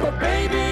but baby.